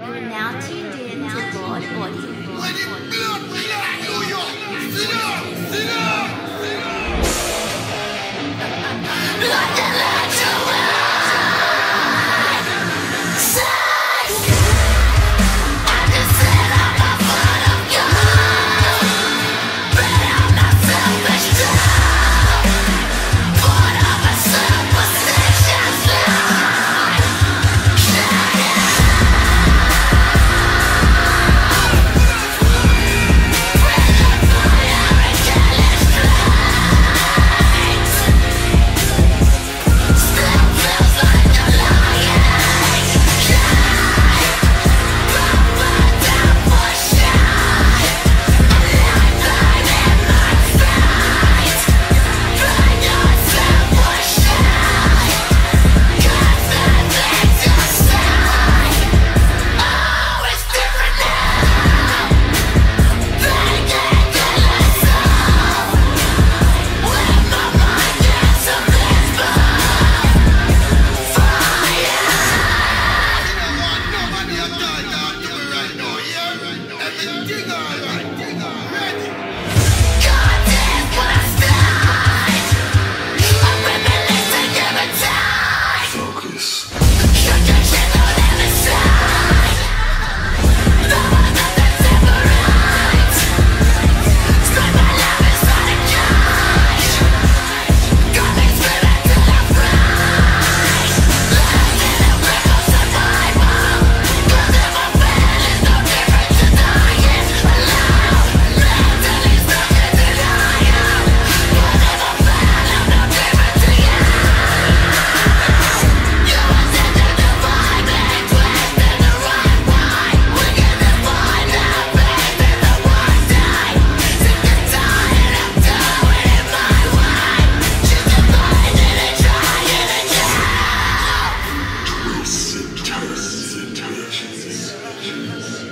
You are now tuned in to Lord Audio. Sit down, sit down,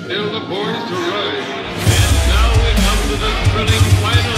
Still the boys to rise. And now we come to the thrilling final